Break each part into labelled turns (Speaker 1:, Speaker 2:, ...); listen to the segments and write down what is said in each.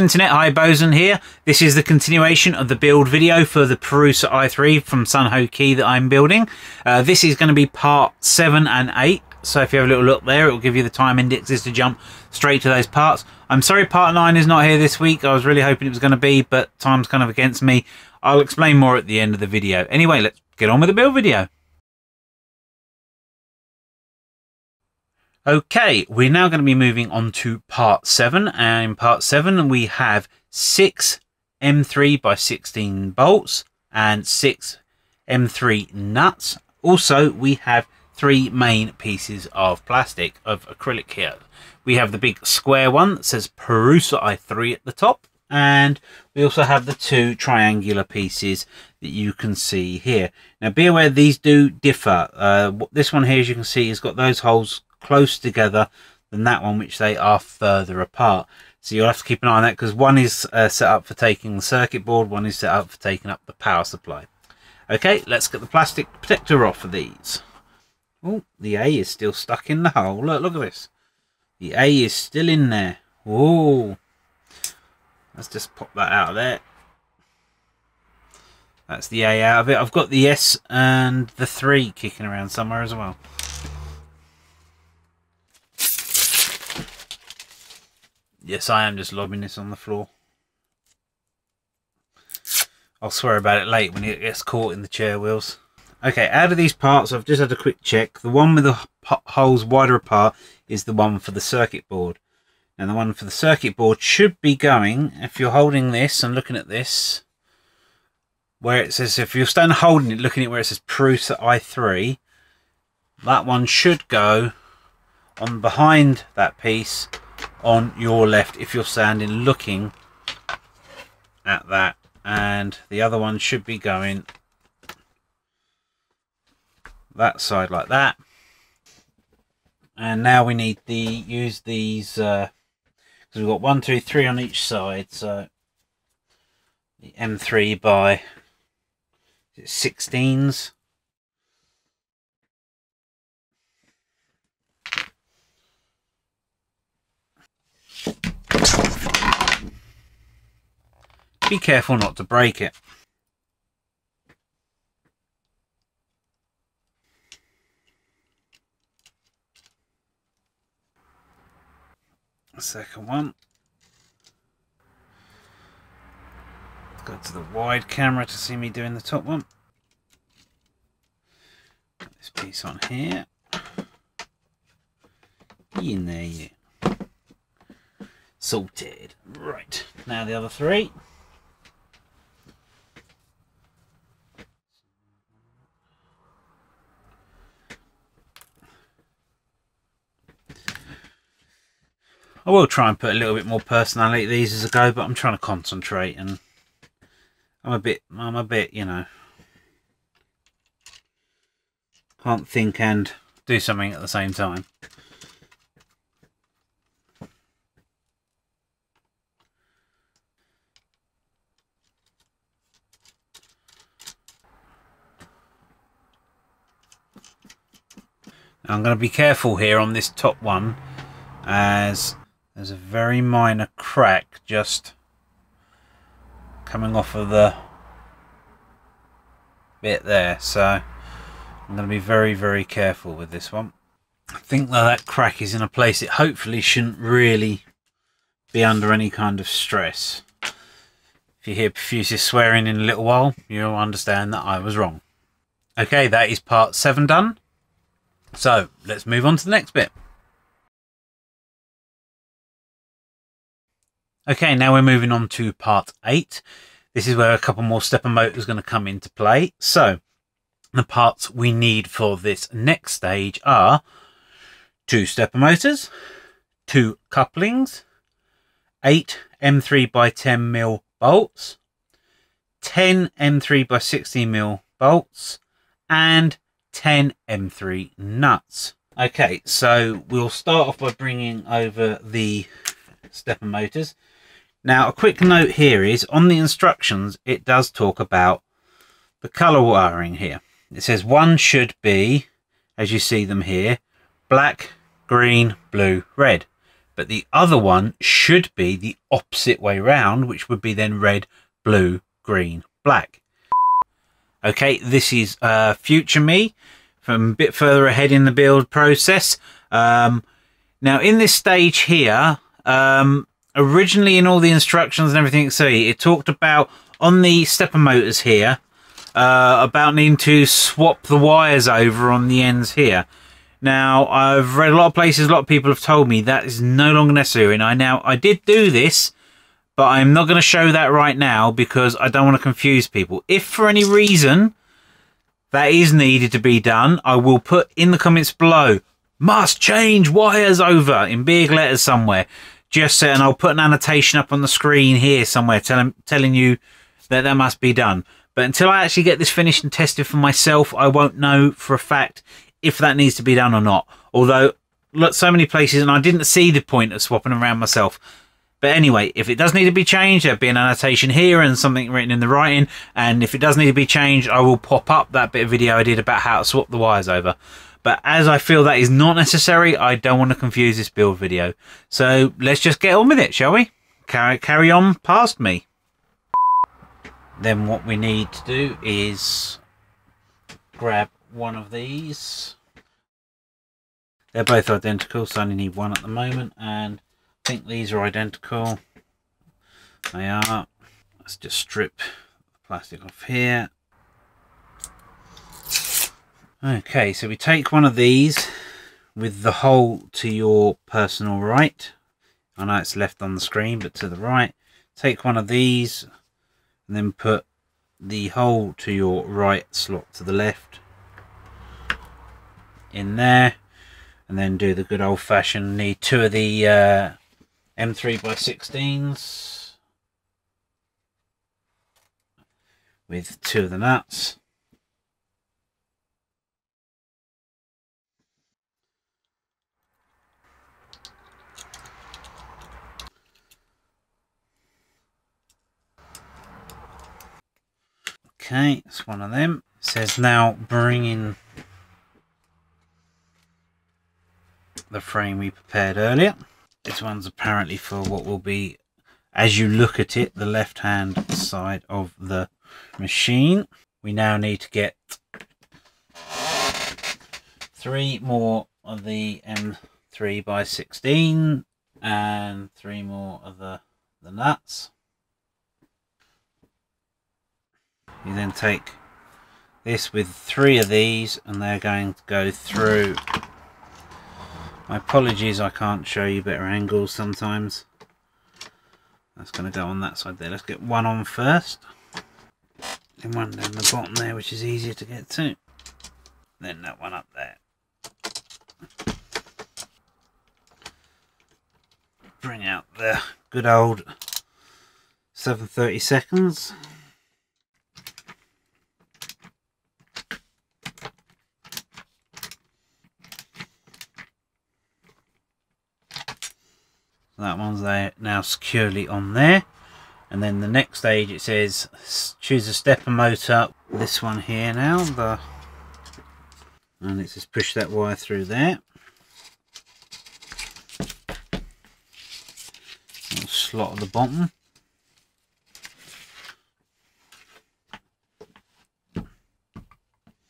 Speaker 1: Internet, Hiboson here. This is the continuation of the build video for the Prusa i3 from Sunhokey that I'm building. Uh, this is going to be part 7 and 8. So if you have a little look there, it will give you the time indexes to jump straight to those parts. I'm sorry part 9 is not here this week. I was really hoping it was going to be, but time's kind of against me. I'll explain more at the end of the video. Anyway, let's get on with the build video. Okay, we're now going to be moving on to part 7. And in part 7, we have 6 M3 by 16 bolts and 6 M3 nuts. Also, we have three main pieces of plastic, of acrylic here. We have the big square one that says Prusa i3 at the top. And we also have the two triangular pieces that you can see here. Now, be aware these do differ. Uh, this one here, as you can see, has got those holes close together than that one, which they are further apart. So you'll have to keep an eye on that because one is uh, set up for taking the circuit board, one is set up for taking up the power supply. Okay, let's get the plastic protector off of these. Oh, the A is still stuck in the hole. Look, look at this. The A is still in there. Oh, let's just pop that out of there. That's the A out of it. I've got the S and the 3 kicking around somewhere as well. Yes, I am just lobbing this on the floor. I'll swear about it late when it gets caught in the chair wheels. Okay, out of these parts, I've just had a quick check. The one with the holes wider apart is the one for the circuit board. And the one for the circuit board should be going, if you're holding this and looking at this, where it says, if you're standing holding it, looking at where it says Prusa i3, that one should go on behind that piece on your left if you're standing looking at that. And the other one should be going that side like that. And now we need the use these because uh, we've got one two three on each side. So the M3 by 16s Be careful not to break it. Second one. Go to the wide camera to see me doing the top one. Put this piece on here. In there you. Sorted. Right. Now the other three. I will try and put a little bit more personality to these as a go, but I'm trying to concentrate and I'm a bit, I'm a bit, you know, can't think and do something at the same time. I'm going to be careful here on this top one as there's a very minor crack just coming off of the bit there. So I'm going to be very, very careful with this one. I think that that crack is in a place it hopefully shouldn't really be under any kind of stress. If you hear Profusius swearing in a little while, you'll understand that I was wrong. Okay, that is part 7 done. So, let's move on to the next bit. Okay, now we're moving on to part 8. This is where a couple more stepper motors are going to come into play. So, the parts we need for this next stage are two stepper motors, two couplings, eight M3 by 10 mil bolts, 10 M3 by 16 mil bolts, and 10 M3 nuts. Okay, so we'll start off by bringing over the stepper motors. Now, a quick note here is on the instructions, it does talk about the color wiring here. It says one should be, as you see them here, black, green, blue, red. but the other one should be the opposite way round, which would be then red, blue, green, black. Okay, this is uh, future me from a bit further ahead in the build process. Um, now, in this stage here, um, originally in all the instructions and everything, so it talked about on the stepper motors here, uh, about needing to swap the wires over on the ends here. Now, I've read a lot of places, a lot of people have told me that is no longer necessary. And I now, I did do this, but I'm not going to show that right now because I don't want to confuse people. If for any reason that is needed to be done, I will put in the comments below, must change wires over in big letters somewhere. Just so, and I'll put an annotation up on the screen here somewhere telling, telling you that that must be done. But until I actually get this finished and tested for myself, I won't know for a fact if that needs to be done or not. Although, look, so many places, and I didn't see the point of swapping around myself. But anyway, if it does need to be changed, there'll be an annotation here and something written in the writing. And if it does need to be changed, I will pop up that bit of video I did about how to swap the wires over. But as I feel that is not necessary, I don't want to confuse this build video. So let's just get on with it, shall we? Carry, carry on past me. Then what we need to do is grab one of these. They're both identical, so I only need one at the moment, and I think these are identical. They are. Let's just strip the plastic off here. Okay, so we take one of these with the hole to your personal right. I know it's left on the screen, but to the right. Take one of these and then put the hole to your right slot to the left in there and then do the good old-fashioned need two of the uh, M3 by 16s with two of the nuts Okay, it's one of them. It says now bring in the frame we prepared earlier. This one's apparently for what will be, as you look at it, the left hand side of the machine. We now need to get three more of the M3 by 16 and three more of the, the nuts. You then take this with three of these and they're going to go through my apologies, I can't show you better angles sometimes. That's going to go on that side there. Let's get one on first. Then one down the bottom there, which is easier to get to. Then that one up there. Bring out the good old 730 seconds. That one's there. Now securely on there. And then the next stage it says choose a stepper motor. This one here now the and it says push that wire through there. Slot at the bottom.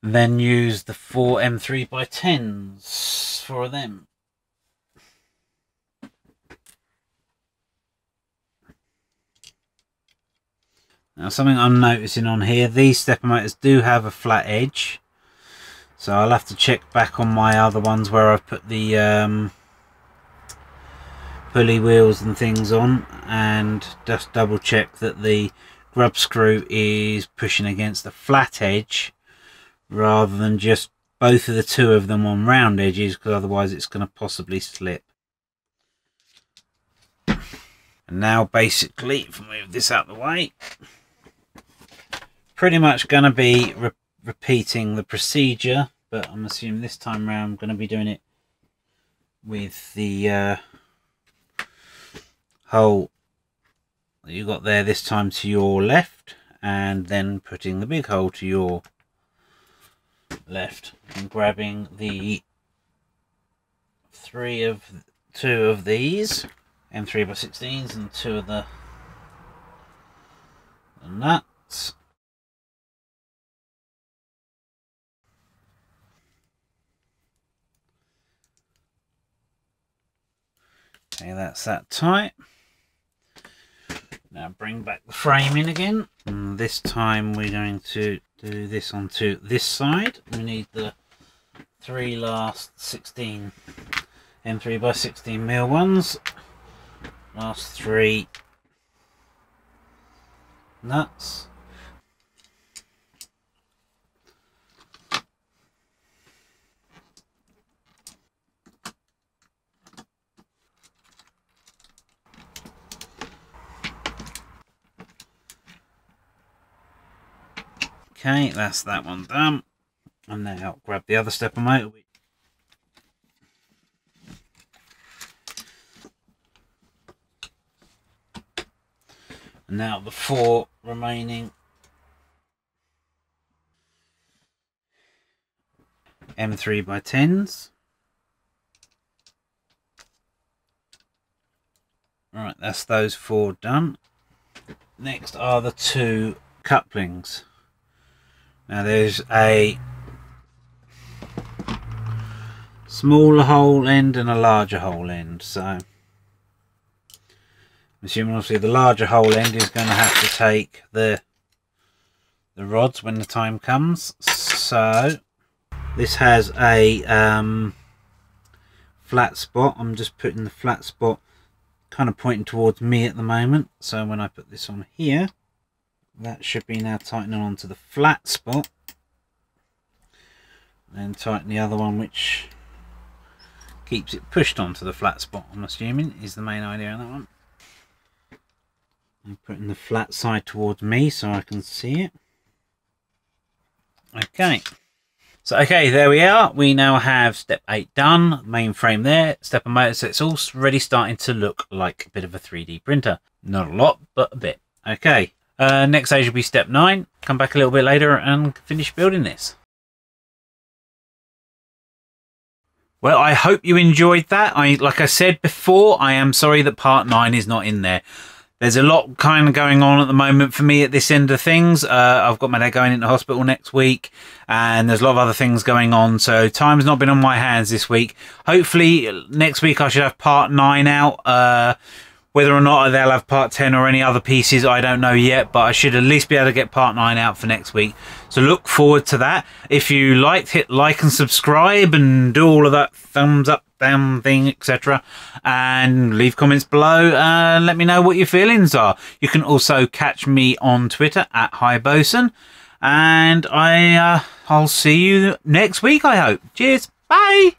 Speaker 1: Then use the four M3 by 10s for them Now something I'm noticing on here, these stepper motors do have a flat edge. So I'll have to check back on my other ones where I've put the um, pulley wheels and things on and just double check that the grub screw is pushing against the flat edge rather than just both of the two of them on round edges because otherwise it's going to possibly slip. And now basically, if I move this out the way, pretty much going to be re repeating the procedure, but I'm assuming this time around I'm going to be doing it with the uh, hole that you got there this time to your left and then putting the big hole to your left and grabbing the three of two of these M3 by 16s and two of the, the nuts. Okay, that's that tight. Now bring back the frame in again. And this time we're going to do this onto this side. We need the three last 16 M3 by 16 mil ones. Last three nuts. Okay, that's that one done. And now grab the other stepper motor. And now the four remaining M3 by 10s. Right, that's those four done. Next are the two couplings. Now there's a smaller hole end and a larger hole end. So I'm assuming obviously the larger hole end is going to have to take the the rods when the time comes. So this has a um, flat spot. I'm just putting the flat spot kind of pointing towards me at the moment. So when I put this on here, that should be now tightening onto the flat spot. And tighten the other one which keeps it pushed onto the flat spot I'm assuming is the main idea on that one. I'm putting the flat side towards me so I can see it. Okay. So okay there we are. We now have step 8 done. Main frame there stepper motor so it's already starting to look like a bit of a 3d printer. Not a lot but a bit. Okay uh, next stage will be step 9. Come back a little bit later and finish building this. Well, I hope you enjoyed that. I, like I said before, I am sorry that part 9 is not in there. There's a lot kind of going on at the moment for me at this end of things. Uh, I've got my dad going into hospital next week, and there's a lot of other things going on. So time's not been on my hands this week. Hopefully next week I should have part nine out. Uh, whether or not they'll have part 10 or any other pieces, I don't know yet, but I should at least be able to get part 9 out for next week. So look forward to that. If you liked, hit like and subscribe and do all of that thumbs up, down thing, etc. And leave comments below and let me know what your feelings are. You can also catch me on Twitter at Hiboson. And I, uh, I'll see you next week, I hope. Cheers. Bye.